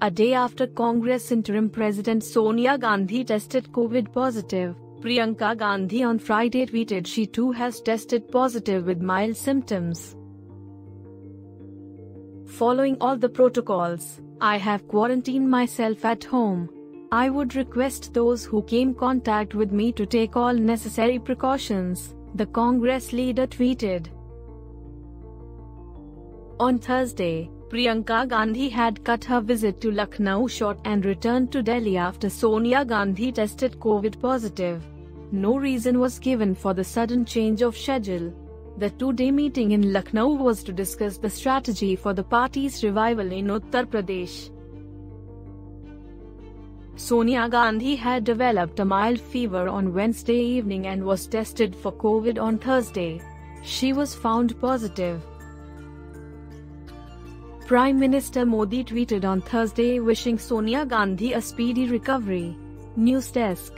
A day after Congress interim president Sonia Gandhi tested COVID positive, Priyanka Gandhi on Friday tweeted she too has tested positive with mild symptoms. Following all the protocols, I have quarantined myself at home. I would request those who came contact with me to take all necessary precautions, the Congress leader tweeted. On Thursday, Priyanka Gandhi had cut her visit to Lucknow short and returned to Delhi after Sonia Gandhi tested COVID positive. No reason was given for the sudden change of schedule. The two-day meeting in Lucknow was to discuss the strategy for the party's revival in Uttar Pradesh. Sonia Gandhi had developed a mild fever on Wednesday evening and was tested for COVID on Thursday. She was found positive. Prime Minister Modi tweeted on Thursday wishing Sonia Gandhi a speedy recovery. News Desk